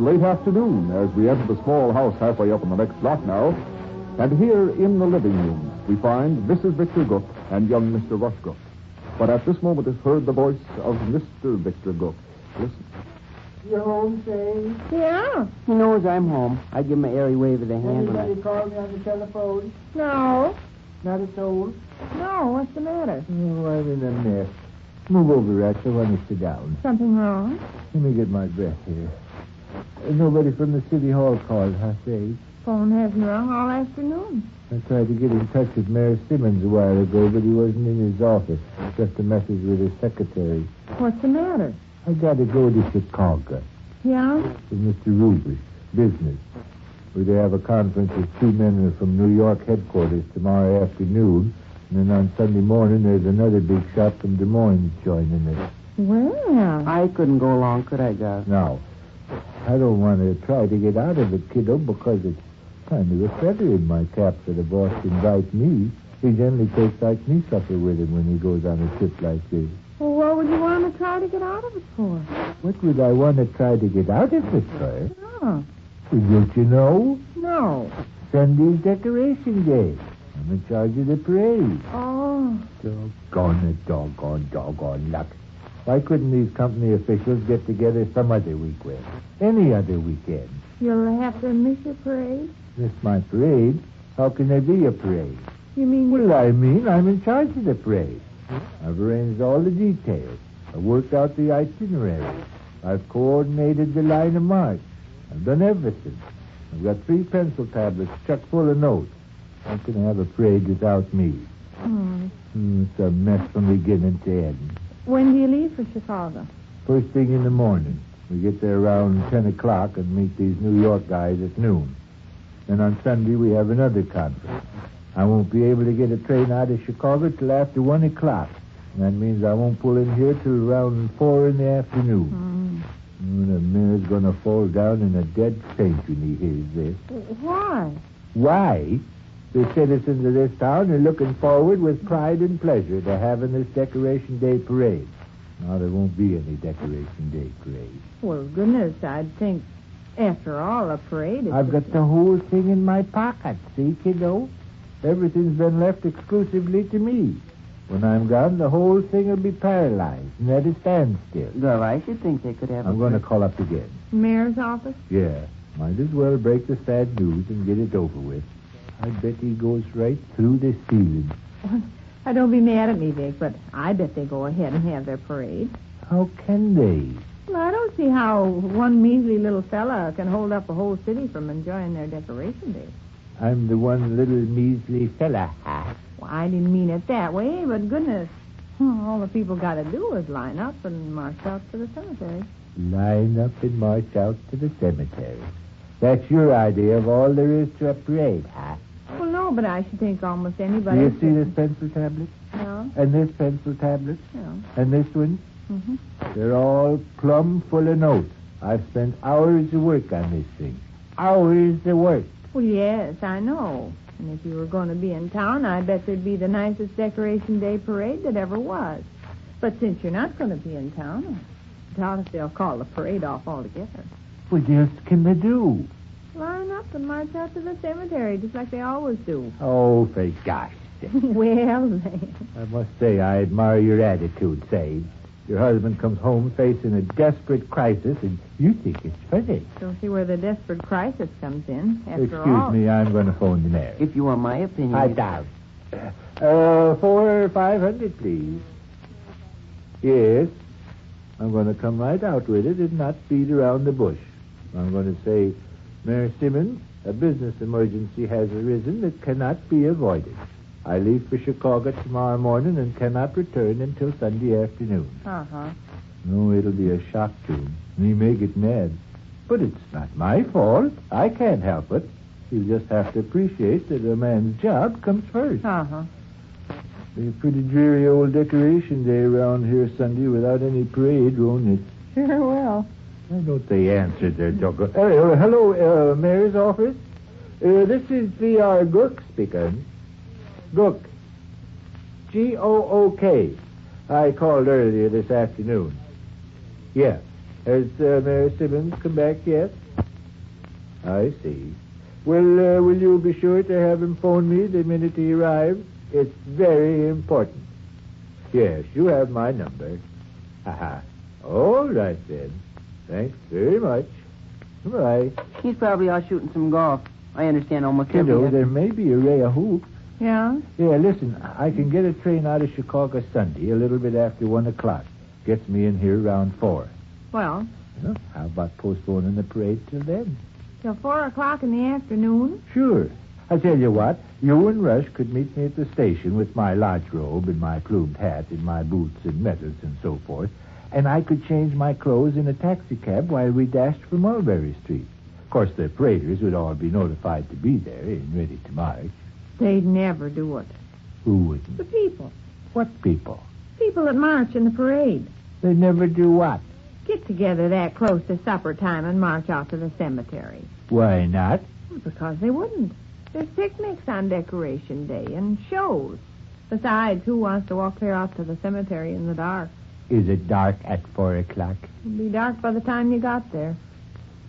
late afternoon as we enter the small house halfway up in the next block now. And here in the living room, we find Mrs. Victor Gook and young Mr. Rush Gook. But at this moment is heard the voice of Mr. Victor Gook. Listen. You're home, Sade? Yeah. He knows I'm home. I give him an airy wave of the hand. when I- Anybody called me on the telephone? No. Not a soul? No. What's the matter? Oh, I'm in a mess. Move over, Rachel. Let me sit down. Something wrong? Let me get my breath here. Nobody from the city hall called, huh, Sade? Phone hasn't rung all afternoon. I tried to get in touch with Mayor Simmons a while ago, but he wasn't in his office. Just a message with his secretary. What's the matter? I got to go to Chicago Yeah? with Mr. Ruebush, business. We're to have a conference with two men from New York headquarters tomorrow afternoon. And then on Sunday morning, there's another big shot from Des Moines joining us. Well. I couldn't go along, could I, Gus? Now, I don't want to try to get out of it, kiddo, because it's kind of a feather in my cap for the boss to invite me. He generally takes like me supper with him when he goes on a trip like this. Well, what would you want to try to get out of it for? What would I want to try to get out of it for? Oh. Don't you know? No. Sunday's decoration day. I'm in charge of the parade. Oh. Doggone it, doggone, doggone luck. Why couldn't these company officials get together some other weekend? Any other weekend? You'll have to miss your parade? Miss my parade? How can there be a parade? You mean Well, I mean, I'm in charge of the parade. I've arranged all the details. I've worked out the itinerary. I've coordinated the line of march. I've done everything. I've got three pencil tablets chuck full of notes. How can I have a parade without me? Hmm. Hmm, it's a mess from beginning to end. When do you leave for Chicago? First thing in the morning. We get there around 10 o'clock and meet these New York guys at noon. Then on Sunday we have another conference. I won't be able to get a train out of Chicago till after 1 o'clock. That means I won't pull in here till around 4 in the afternoon. Hmm. And the mayor's going to fall down in a dead faint when he hears this. Why? Why? The citizens of this town are looking forward with pride and pleasure to having this Decoration Day parade. Now, there won't be any Decoration Day parade. Well, goodness, I'd think, after all, a parade is... I've got the whole thing in my pocket, see, kiddo? Everything's been left exclusively to me. When I'm gone, the whole thing will be paralyzed and at a standstill. Well, I should think they could have I'm a... going to call up again. Mayor's office? Yeah, might as well break the sad news and get it over with. I bet he goes right through the ceiling. I don't be mad at me, Vic, but I bet they go ahead and have their parade. How can they? Well, I don't see how one measly little fella can hold up a whole city from enjoying their decoration day. I'm the one little measly fella. Ha. Well, I didn't mean it that way, but goodness, all the people got to do is line up and march out to the cemetery. Line up and march out to the cemetery. That's your idea of all there is to a parade, huh? No, but I should think almost Do anybody. you see this pencil tablet? Yeah, And this pencil tablet? yeah. And this one? Mm-hmm. They're all plumb full of notes. I've spent hours of work on this thing. Hours of work. Well, yes, I know. And if you were going to be in town, I bet there'd be the nicest Decoration Day parade that ever was. But since you're not going to be in town, I doubt if they'll call the parade off altogether. What else can they do? Line up and march out to the cemetery, just like they always do. Oh, for gosh well, then. I must say I admire your attitude, Sade. Your husband comes home facing a desperate crisis, and you think it's funny. Don't see where the desperate crisis comes in. After Excuse all, me, I'm going to phone the mayor. If you want my opinion... I doubt. Uh, four or five hundred, please. Yes. I'm going to come right out with it and not beat around the bush. I'm going to say, Mayor Simmons, a business emergency has arisen that cannot be avoided. I leave for Chicago tomorrow morning and cannot return until Sunday afternoon. Uh-huh. No, it'll be a shock to him, he may get mad. But it's not my fault. I can't help it. He'll just have to appreciate that a man's job comes first. Uh-huh. Be a pretty dreary old decoration day around here Sunday without any parade, won't it? Sure will. Why don't they answer their dog? Uh, uh, hello, uh, Mayor's office. Uh, this is V.R. Gook speaking. Gook. G-O-O-K. I called earlier this afternoon. Yeah. Has uh, Mayor Simmons come back yet? I see. Well, uh, will you be sure to have him phone me the minute he arrives? It's very important. Yes, you have my number. Ha All right, then. Thanks very much. Bye. He's probably out shooting some golf. I understand almost Kiddo, every... there may be a ray of hoop. Yeah? Yeah, listen, I can get a train out of Chicago Sunday a little bit after one o'clock. Gets me in here around four. Well, Well, how about postponing the parade till then? till four o'clock in the afternoon. Sure. I tell you what, you and Rush could meet me at the station with my lodge robe and my plumed hat and my boots and medals and so forth, and I could change my clothes in a taxicab while we dashed for Mulberry Street. Of course, the paraders would all be notified to be there and ready to march. They'd never do it. Who wouldn't? The people. What people? People that march in the parade. They'd never do what? Get together that close to supper time and march out to the cemetery. Why not? Because they wouldn't. There's picnics on Decoration Day and shows. Besides, who wants to walk clear out to the cemetery in the dark? Is it dark at four o'clock? It'll be dark by the time you got there.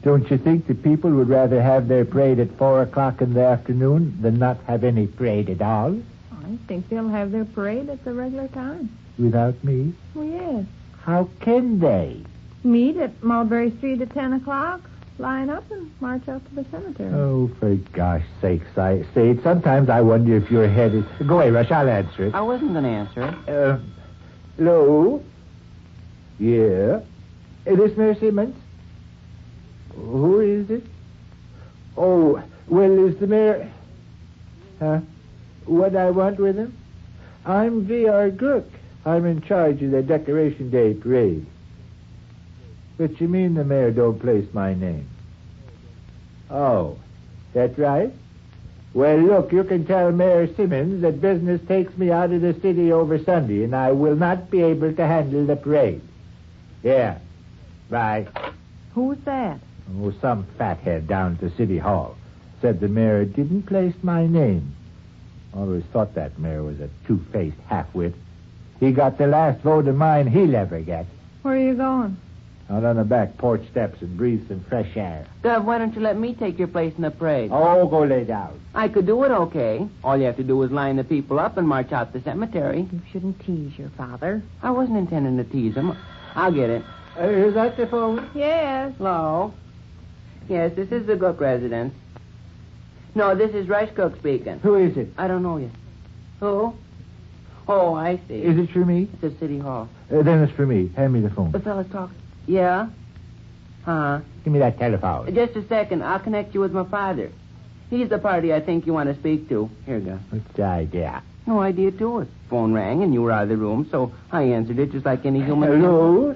Don't you think the people would rather have their parade at four o'clock in the afternoon than not have any parade at all? I think they'll have their parade at the regular time. Without me? Oh, yes. How can they? Meet at Mulberry Street at 10 o'clock, line up, and march out to the cemetery. Oh, for gosh sakes, I say, sometimes I wonder if your head is... Go away, Rush, I'll answer it. I wasn't going to answer it. Uh, hello? Yeah? It is Mayor Simmons? Who is it? Oh, well, is the mayor... Huh? What I want with him? I'm V.R. Gook. I'm in charge of the Decoration Day parade. But you mean the mayor don't place my name? Oh, that's right? Well, look, you can tell Mayor Simmons that business takes me out of the city over Sunday, and I will not be able to handle the parade. Yeah. Bye. Who's that? Oh, some fathead down at the city hall said the mayor didn't place my name. Always thought that mayor was a two-faced half-wit. He got the last vote of mine he'll ever get. Where are you going? Out on the back porch steps and breathe some fresh air. Gov, why don't you let me take your place in the parade? Oh, go lay down. I could do it okay. All you have to do is line the people up and march out the cemetery. You shouldn't tease your father. I wasn't intending to tease him. I'll get it. Uh, is that the phone? Yes. Hello? Yes, this is the Gook residence. No, this is Rush Gook speaking. Who is it? I don't know you. Who? Oh, I see. Is it for me? It's at City Hall. Uh, then it's for me. Hand me the phone. The fella's talking. Yeah? Huh? Give me that telephone. Just a second. I'll connect you with my father. He's the party I think you want to speak to. Here you go. What's the idea? No idea to it. Phone rang and you were out of the room, so I answered it just like any human. Hello?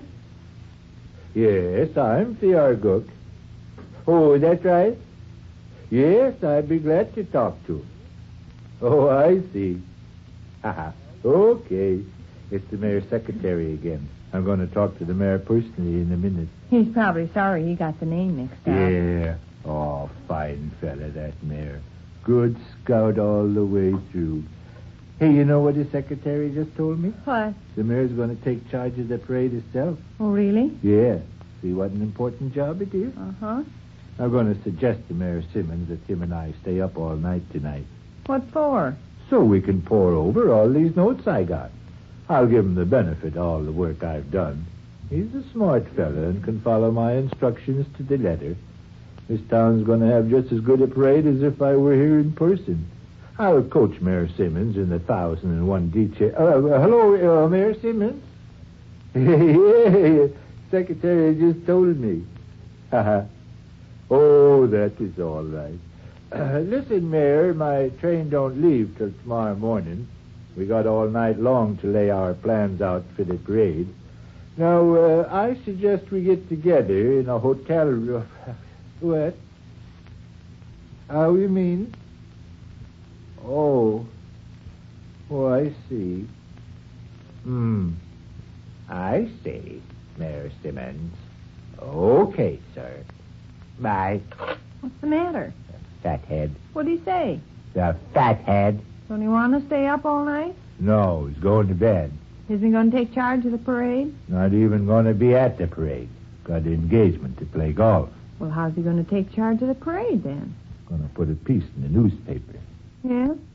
Yes, I'm Theodore Gook. Oh, that's right? Yes, I'd be glad to talk to him. Oh, I see. Haha. okay. It's the mayor's secretary again. I'm going to talk to the mayor personally in a minute. He's probably sorry he got the name mixed up. Yeah. Oh, fine fella, that mayor. Good scout all the way through. Hey, you know what his secretary just told me? What? The mayor's going to take charge of the parade himself. Oh, really? Yeah. See what an important job it is? Uh-huh. I'm going to suggest to Mayor Simmons that him and I stay up all night tonight. What for? So we can pour over all these notes I got. I'll give him the benefit of all the work I've done. He's a smart fellow and can follow my instructions to the letter. This town's going to have just as good a parade as if I were here in person. I'll coach Mayor Simmons in the thousand and one detail. Uh, uh, hello, uh, Mayor Simmons. yeah, Secretary just told me. Oh, that is all right. Uh, listen, Mayor, my train don't leave till tomorrow morning. We got all night long to lay our plans out for the parade. Now, uh, I suggest we get together in a hotel room. what? How you mean? Oh. Oh, I see. Hmm. I see, Mayor Simmons. Okay, sir. Bye. What's the matter? Fathead. What'd he say? The fathead. Don't he want to stay up all night? No, he's going to bed. Isn't he going to take charge of the parade? Not even going to be at the parade. Got an engagement to play golf. Well, how's he going to take charge of the parade then? Gonna put a piece in the newspaper. Yeah?